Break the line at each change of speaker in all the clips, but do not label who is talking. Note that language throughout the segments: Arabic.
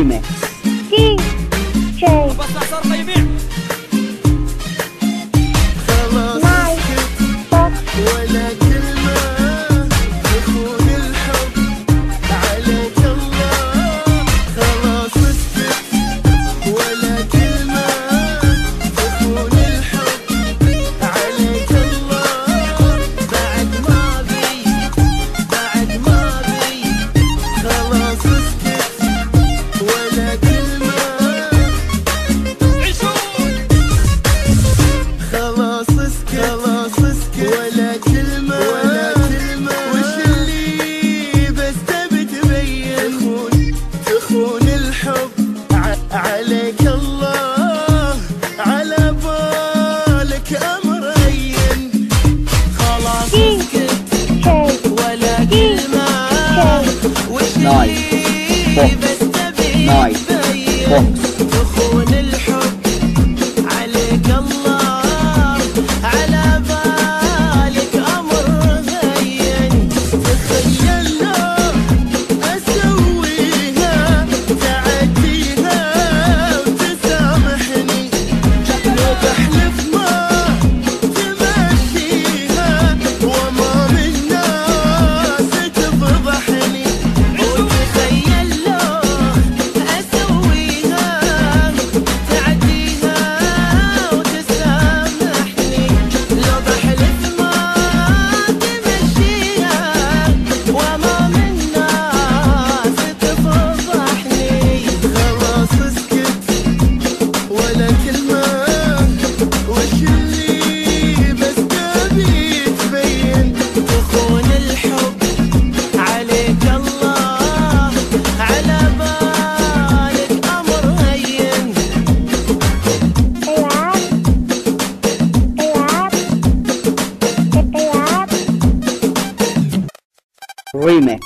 Dime. Sí. sí. عينك الله على بالك أمر خلاص اسكت ولا كلمة.
وقولي
بس تبي
Remix.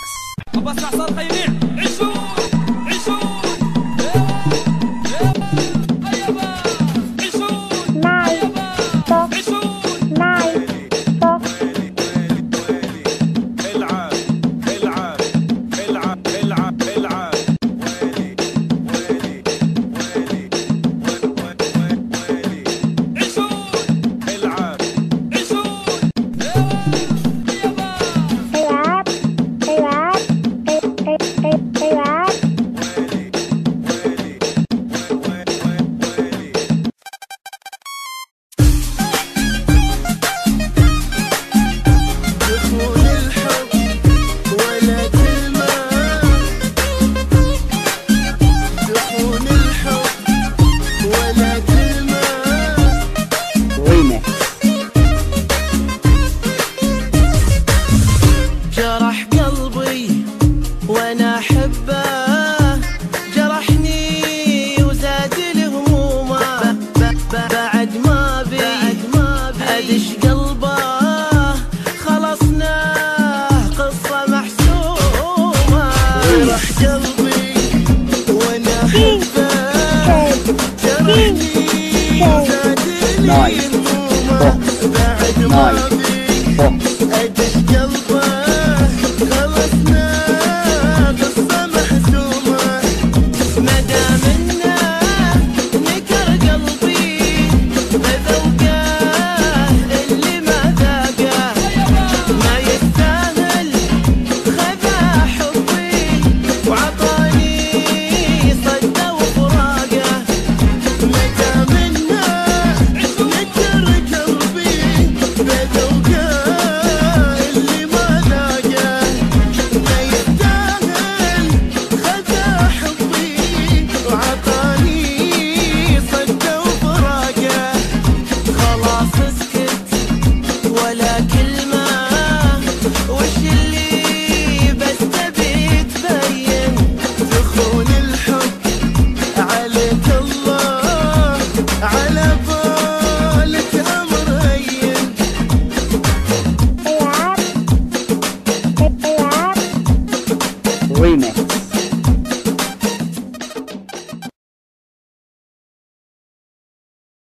نايس نايس